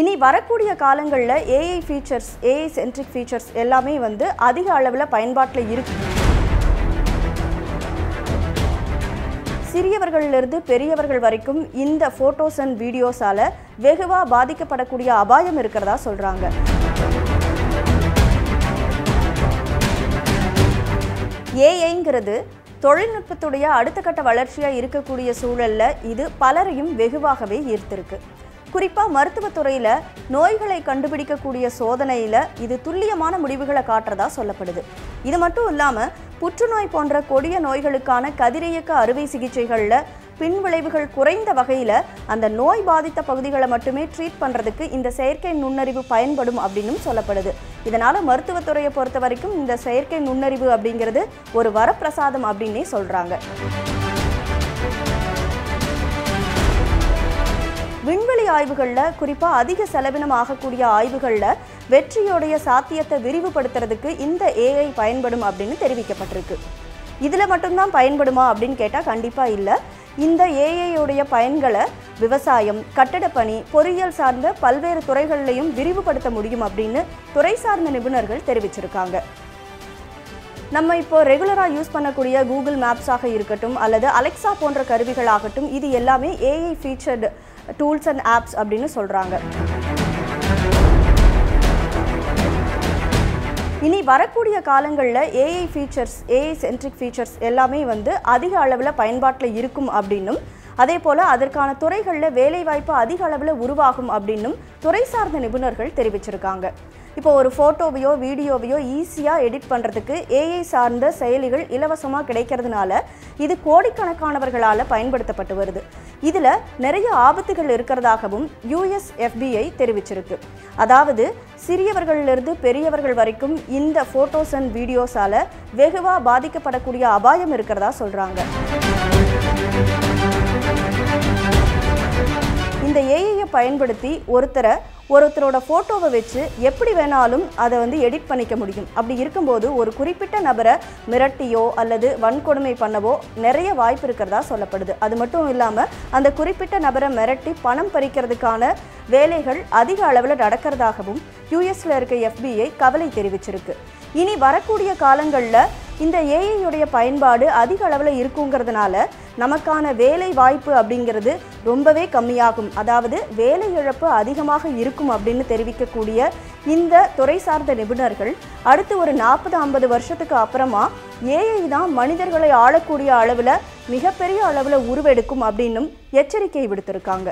இனி வரக்கூடிய காலங்களில் AI features AI centric features எல்லாமே வந்து அதிக அளவில் பயன்பாட்டில் இருக்கு. சிறியவர்களிலிருந்து பெரியவர்கள் வரைக்கும் இந்த ஃபோட்டோஸ் அண்ட் வீடியோஸால வெகுவாக பாதிக்கப்படக்கூடிய அபாயம் இருக்கிறதா சொல்றாங்க. ஏஐங்கிறது தொழில்நுட்பத்துடைய அடுத்த கட்ட வளர்ச்சியாக இருக்கக்கூடிய சூழல்ல இது பலரையும் வெகுவாகவே ஈர்த்திருக்கு. குறிப்பாக மருத்துவத்துறையில் நோய்களை கண்டுபிடிக்கக்கூடிய சோதனையில் இது துல்லியமான முடிவுகளை காட்டுறதா சொல்லப்படுது. இது மட்டும் இல்லாமல் புற்றுநோய் போன்ற கொடிய நோய்களுக்கான கதிரியக்க அறுவை சிகிச்சைகளில் பின்விளைவுகள் குறைந்த வகையில் அந்த நோய் பாதித்த பகுதிகளை மட்டுமே ட்ரீட் பண்ணுறதுக்கு இந்த செயற்கை நுண்ணறிவு பயன்படும் அப்படின்னும் சொல்லப்படுது. இதனால் மருத்துவத்துறையை பொறுத்த வரைக்கும் இந்த செயற்கை நுண்ணறிவு அப்படிங்கிறது ஒரு வரப்பிரசாதம் அப்படின்னே சொல்கிறாங்க ஆய்வுகளில் குறிப்பாக அதிக செலவினம் ஆகக்கூடிய ஆய்வுகளில் வெற்றியோடைய சாத்தியத்தை விரிவுபடுத்துறதுக்கு இந்த ஏஐ பயன்படும் அப்படின்னு தெரிவிக்கப்பட்டிருக்கு. இதில் மட்டும்தான் பயன்படுமா அப்படின்னு கேட்டால் கண்டிப்பாக இல்லை. இந்த ஏஐயோடைய பயன்களை விவசாயம் கட்டடப்பணி பொறியியல் சார்ந்த பல்வேறு துறைகள்லையும் விரிவுபடுத்த முடியும் அப்படின்னு துறை சார்ந்த நிபுணர்கள் தெரிவிச்சிருக்காங்க. நம்ம இப்போ ரெகுலராக யூஸ் பண்ணக்கூடிய கூகுள் மேப்ஸாக இருக்கட்டும் அல்லது அலெக்சா போன்ற கருவிகளாகட்டும் இது எல்லாமே AI featured tools and apps அப்படின்னு சொல்கிறாங்க இனி வரக்கூடிய காலங்களில் AI features AI centric features எல்லாமே வந்து அதிக அளவில் பயன்பாட்டில் இருக்கும் அப்படின்னும் அதே போல் அதற்கான துறைகளில் வேலைவாய்ப்பு அதிக அளவில் உருவாகும் அப்படின்னும் துறை சார்ந்த நிபுணர்கள் தெரிவிச்சிருக்காங்க. இப்போ ஒரு ஃபோட்டோவையோ வீடியோவையோ ஈஸியாக எடிட் பண்ணுறதுக்கு ஏஐ சார்ந்த செயலிகள் இலவசமாக கிடைக்கிறதுனால இது கோடிக்கணக்கானவர்களால் பயன்படுத்தப்பட்டு வருது. இதில் நிறைய ஆபத்துகள் இருக்கிறதாகவும் யூஎஸ் எஃபிஐ தெரிவிச்சிருக்கு. அதாவது சிறியவர்களிலிருந்து பெரியவர்கள் வரைக்கும் இந்த ஃபோட்டோஸ் அண்ட் வீடியோஸால் வெகுவாக பாதிக்கப்படக்கூடிய அபாயம் இருக்கிறதா சொல்கிறாங்க இந்த ஏஐயை பயன்படுத்தி ஒருத்தரை ஒருத்தரோட ஃபோட்டோவை வச்சு எப்படி வேணாலும் அதை வந்து எடிட் பண்ணிக்க முடியும். அப்படி இருக்கும்போது ஒரு குறிப்பிட்ட நபரை மிரட்டியோ அல்லது வன்கொடுமை பண்ணவோ நிறைய வாய்ப்பு இருக்கிறதா சொல்லப்படுது. அது மட்டும் இல்லாமல் அந்த குறிப்பிட்ட நபரை மிரட்டி பணம் பறிக்கிறதுக்கான வேலைகள் அதிக அளவில் நடக்கிறதாகவும் யூஎஸில் இருக்க எஃபிஐ கவலை தெரிவிச்சிருக்கு. இனி வரக்கூடிய காலங்களில் இந்த ஏஐயுடைய பயன்பாடு அதிக அளவில் இருக்குங்கிறதுனால நமக்கான வேலை வாய்ப்பு அப்படிங்கிறது ரொம்பவே கம்மியாகும். அதாவது வேலை இழப்பு அதிகமாக இருக்கும் அப்படின்னு தெரிவிக்கக்கூடிய இந்த துறை சார்ந்த நிபுணர்கள் அடுத்து ஒரு நாற்பது ஐம்பது வருஷத்துக்கு அப்புறமா ஏஐ தான் மனிதர்களை ஆளக்கூடிய அளவில் மிகப்பெரிய அளவில் உருவெடுக்கும் அப்படின்னும் எச்சரிக்கை விடுத்திருக்காங்க.